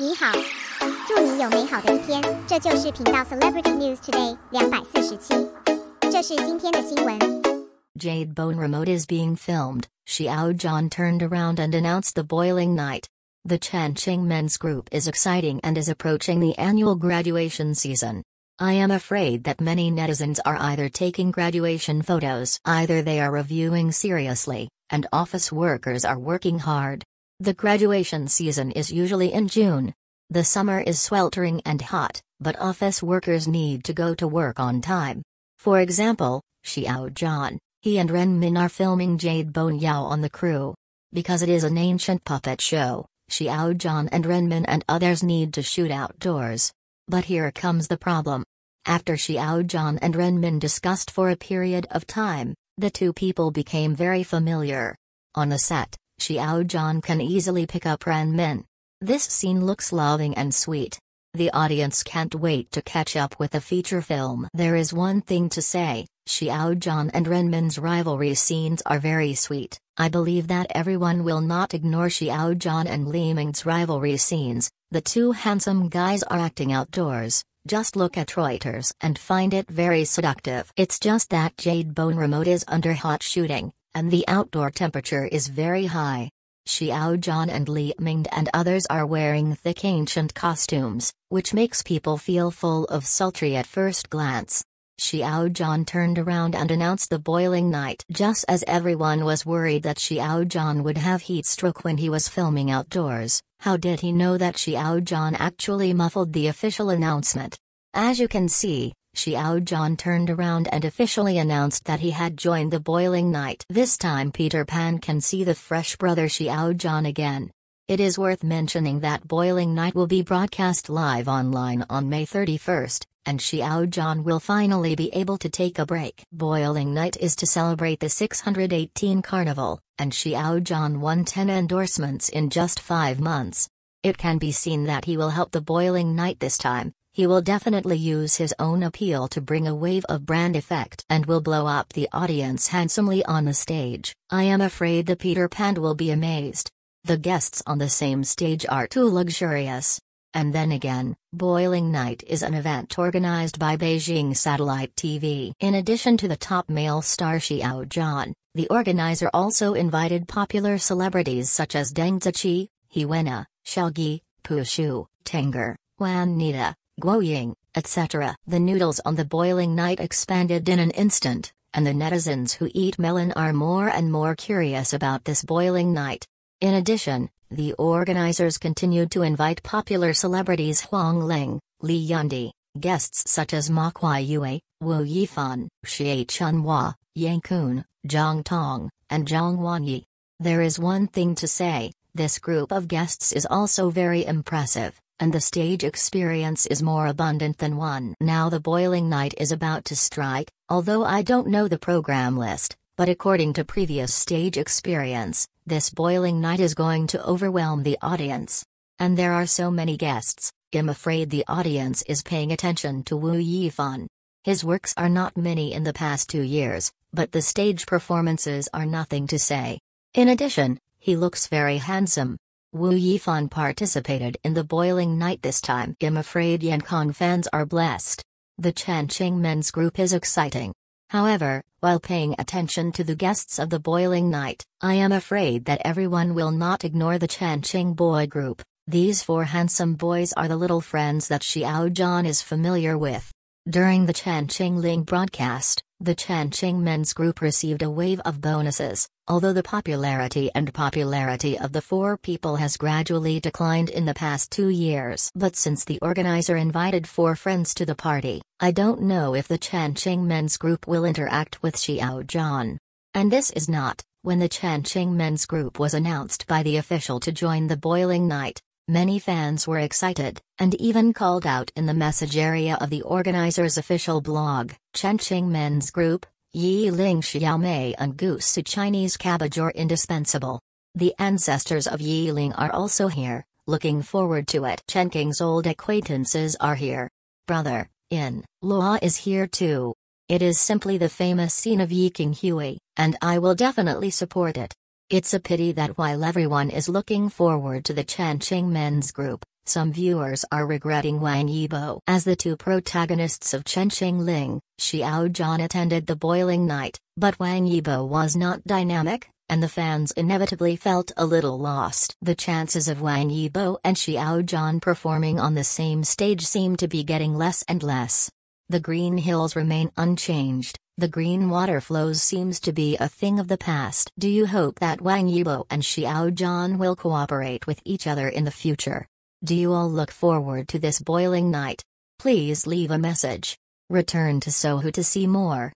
你好，祝你有美好的一天。这就是频道 Celebrity News Today 两百四十七，这是今天的新闻。Jade Bone remote is being filmed. Xiao Zhan turned around and announced the boiling night. The Chancheng men's group is exciting and is approaching the annual graduation season. I am afraid that many netizens are either taking graduation photos, either they are reviewing seriously, and office workers are working hard. The graduation season is usually in June. The summer is sweltering and hot, but office workers need to go to work on time. For example, Xiao Zhan, he and Ren Min are filming Jade Bone Yao on the crew. Because it is an ancient puppet show, Xiao Zhan and Ren Min and others need to shoot outdoors. But here comes the problem. After Xiao Zhan and Ren Min discussed for a period of time, the two people became very familiar. On the set, Xiao Zhan can easily pick up Ren Min. This scene looks loving and sweet. The audience can't wait to catch up with the feature film. There is one thing to say, Xiao Zhan and Ren Min's rivalry scenes are very sweet. I believe that everyone will not ignore Xiao Zhan and Li Ming's rivalry scenes. The two handsome guys are acting outdoors. Just look at Reuters and find it very seductive. It's just that Jade Bone Remote is under hot shooting, and the outdoor temperature is very high. Xiao Zhan and Li Ming and others are wearing thick ancient costumes, which makes people feel full of sultry at first glance. Xiao Zhan turned around and announced the boiling night just as everyone was worried that Xiao Zhan would have heat stroke when he was filming outdoors. How did he know that Xiao Zhan actually muffled the official announcement? As you can see, Xiao Zhan turned around and officially announced that he had joined the boiling night. This time Peter Pan can see the fresh brother Xiao Zhan again. It is worth mentioning that Boiling Night will be broadcast live online on May 31st, and Xiao Zhan will finally be able to take a break. Boiling Night is to celebrate the 618 Carnival, and Xiao Zhan won 10 endorsements in just 5 months. It can be seen that he will help the Boiling Night this time. He will definitely use his own appeal to bring a wave of brand effect and will blow up the audience handsomely on the stage. I am afraid the Peter Pan will be amazed. The guests on the same stage are too luxurious. And then again, Boiling Night is an event organized by Beijing Satellite TV. In addition to the top male star Xiao Zhan, the organizer also invited popular celebrities such as Deng Ziqi, He Wenna, Xiaogi, Pu Shu, Tenger, Wan Nita, Guo Ying, etc. The noodles on the Boiling Night expanded in an instant, and the netizens who eat melon are more and more curious about this Boiling Night. In addition, the organizers continued to invite popular celebrities Huang Ling, Li Yundi, guests such as Ma Kuai-yue, Wu Yifan, Xie Chunhua, Yang Kun, Zhang Tong, and Zhang Wanyi. There is one thing to say, this group of guests is also very impressive, and the stage experience is more abundant than one. Now the boiling night is about to strike, although I don't know the program list, but according to previous stage experience, this boiling night is going to overwhelm the audience. And there are so many guests, I'm afraid the audience is paying attention to Wu Yifan. His works are not many in the past two years, but the stage performances are nothing to say. In addition, he looks very handsome. Wu Yifan participated in the boiling night this time. I'm afraid Yankong fans are blessed. The Chanqing men's group is exciting. However, while paying attention to the guests of the boiling night, I am afraid that everyone will not ignore the Chanqing boy group. These four handsome boys are the little friends that Xiao Zhan is familiar with. During the Chanqing Ling broadcast, the Chanqing men's group received a wave of bonuses, although the popularity and popularity of the four people has gradually declined in the past two years. But since the organizer invited four friends to the party, I don't know if the Chanqing men's group will interact with Xiao Zhan. And this is not, when the Chanqing men's group was announced by the official to join the boiling night, Many fans were excited, and even called out in the message area of the organizer's official blog, Chenqing Men's Group, Yi Ling Xiaomei and Goose Chinese cabbage are indispensable. The ancestors of Yi Ling are also here, looking forward to it. Chenqing's old acquaintances are here. Brother, in, law is here too. It is simply the famous scene of Yi King Hui, and I will definitely support it. It's a pity that while everyone is looking forward to the Chanqing men's group, some viewers are regretting Wang Yibo. As the two protagonists of Chen Qingling, Xiao Zhan attended the boiling night, but Wang Yibo was not dynamic, and the fans inevitably felt a little lost. The chances of Wang Yibo and Xiao Zhan performing on the same stage seem to be getting less and less. The green hills remain unchanged, the green water flows seems to be a thing of the past. Do you hope that Wang Yibo and Xiao Zhan will cooperate with each other in the future? Do you all look forward to this boiling night? Please leave a message. Return to Sohu to see more.